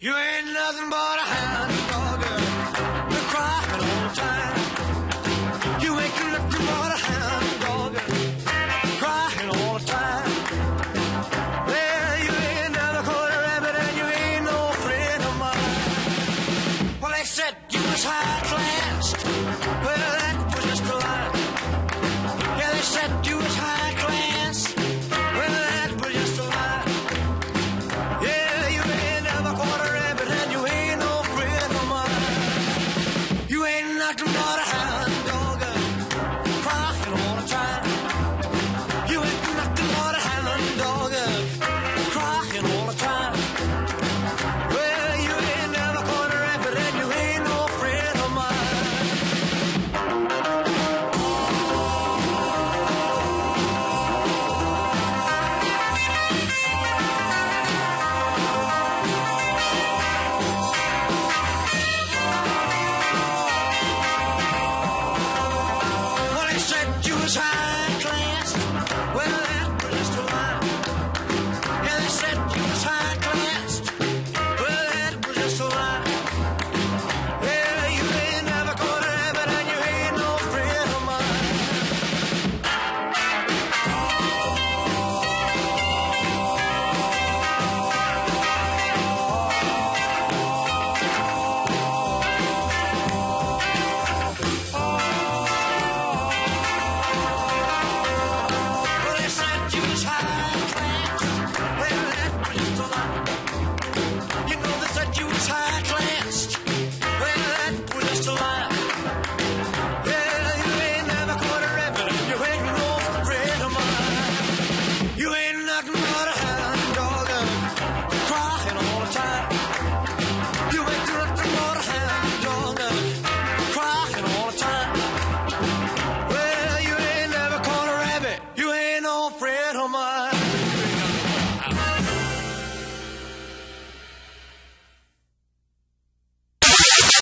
You ain't nothing but a hound dog. You're all the time. You ain't nothing but a hound dog. Crying all the time. Well, you ain't never caught a rabbit and you ain't no friend of mine. Well, they said you was high class. You ain't